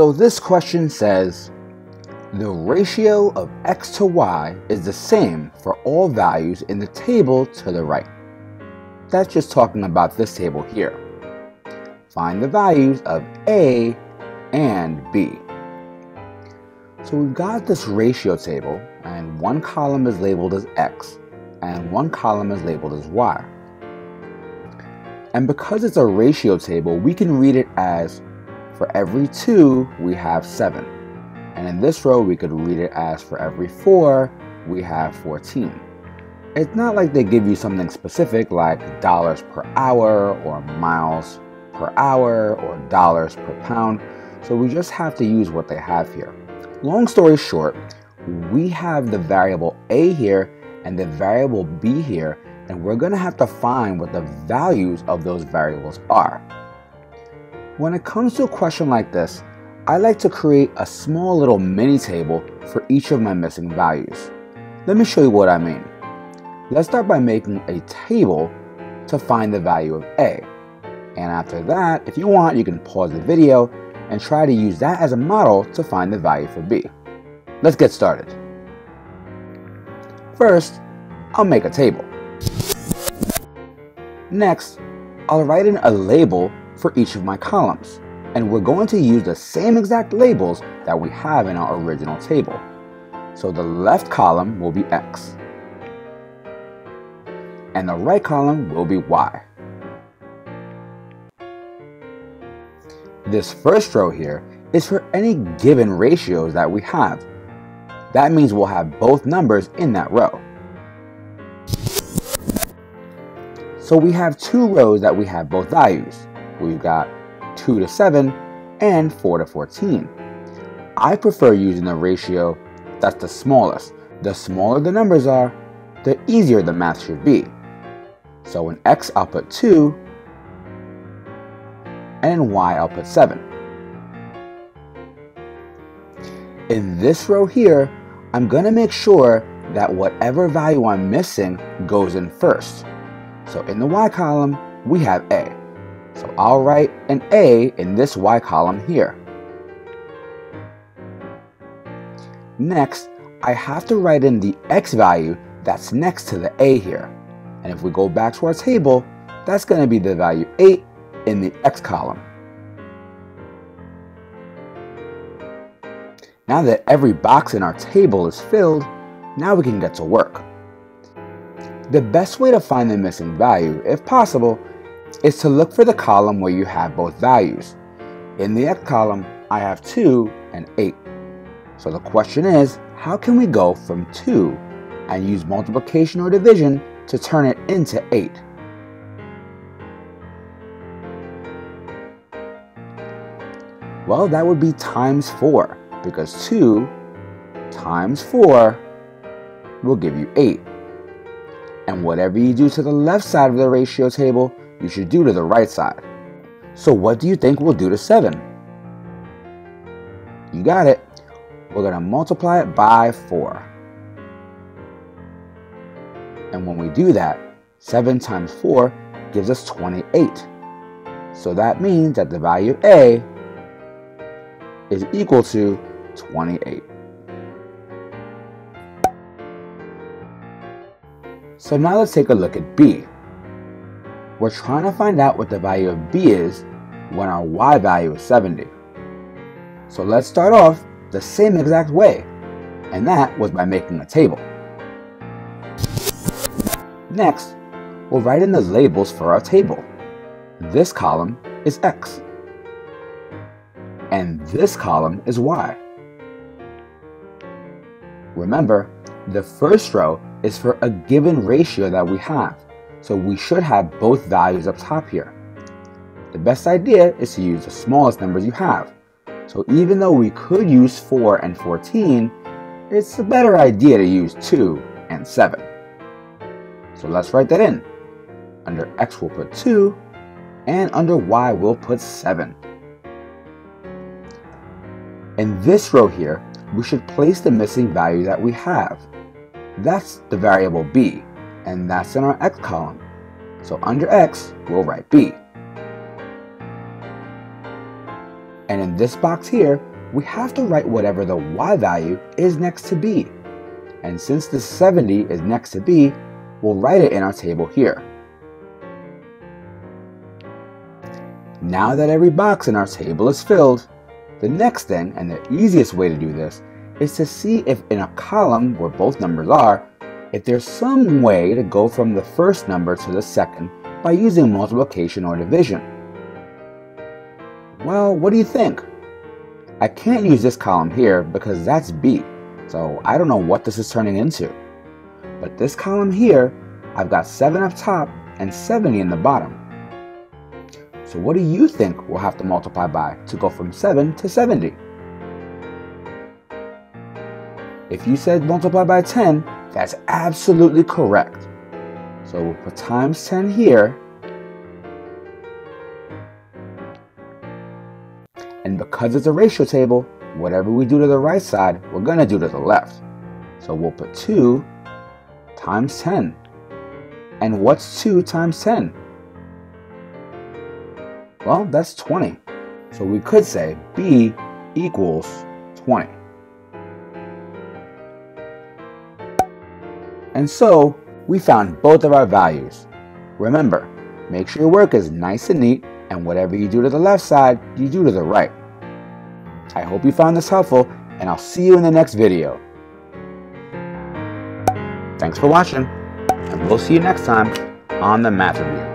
So this question says, the ratio of x to y is the same for all values in the table to the right. That's just talking about this table here. Find the values of a and b. So we've got this ratio table and one column is labeled as x and one column is labeled as y. And because it's a ratio table, we can read it as for every 2, we have 7. And in this row, we could read it as for every 4, we have 14. It's not like they give you something specific like dollars per hour or miles per hour or dollars per pound, so we just have to use what they have here. Long story short, we have the variable a here and the variable b here, and we're going to have to find what the values of those variables are. When it comes to a question like this, I like to create a small little mini table for each of my missing values. Let me show you what I mean. Let's start by making a table to find the value of a. And after that, if you want, you can pause the video and try to use that as a model to find the value for b. Let's get started. First, I'll make a table. Next, I'll write in a label for each of my columns, and we're going to use the same exact labels that we have in our original table. So the left column will be X, and the right column will be Y. This first row here is for any given ratios that we have. That means we'll have both numbers in that row. So we have two rows that we have both values. We've got 2 to 7 and 4 to 14. I prefer using the ratio that's the smallest. The smaller the numbers are, the easier the math should be. So in x I'll put 2, and in y I'll put 7. In this row here, I'm going to make sure that whatever value I'm missing goes in first. So in the y column, we have a. So I'll write an a in this y column here. Next, I have to write in the x value that's next to the a here. And if we go back to our table, that's going to be the value 8 in the X column. Now that every box in our table is filled, now we can get to work. The best way to find the missing value, if possible, is to look for the column where you have both values. In the X column, I have 2 and 8. So the question is, how can we go from 2 and use multiplication or division to turn it into 8? Well, that would be times 4, because 2 times 4 will give you 8. And whatever you do to the left side of the ratio table, you should do to the right side. So what do you think we'll do to 7? You got it. We're going to multiply it by 4. And when we do that, 7 times 4 gives us 28. So that means that the value of A is equal to 28. So now let's take a look at B. We're trying to find out what the value of B is when our Y value is 70. So let's start off the same exact way, and that was by making a table. Next, we'll write in the labels for our table. This column is X and this column is y. Remember, the first row is for a given ratio that we have, so we should have both values up top here. The best idea is to use the smallest numbers you have. So even though we could use 4 and 14, it's a better idea to use 2 and 7. So let's write that in. Under x we'll put 2, and under y we'll put 7. In this row here, we should place the missing value that we have. That's the variable b, and that's in our x column. So under x, we'll write b. And in this box here, we have to write whatever the y value is next to b. And since the 70 is next to b, we'll write it in our table here. Now that every box in our table is filled, the next thing, and the easiest way to do this, is to see if in a column where both numbers are, if there's some way to go from the first number to the second by using multiplication or division. Well, what do you think? I can't use this column here because that's B, so I don't know what this is turning into. But this column here, I've got 7 up top and 70 in the bottom. So what do you think we'll have to multiply by to go from 7 to 70? If you said multiply by 10, that's absolutely correct. So we'll put times 10 here. And because it's a ratio table, whatever we do to the right side, we're going to do to the left. So we'll put 2 times 10. And what's 2 times 10? Well, that's 20. So we could say B equals 20. And so we found both of our values. Remember, make sure your work is nice and neat and whatever you do to the left side, you do to the right. I hope you found this helpful and I'll see you in the next video. Thanks for watching and we'll see you next time on the Math Review.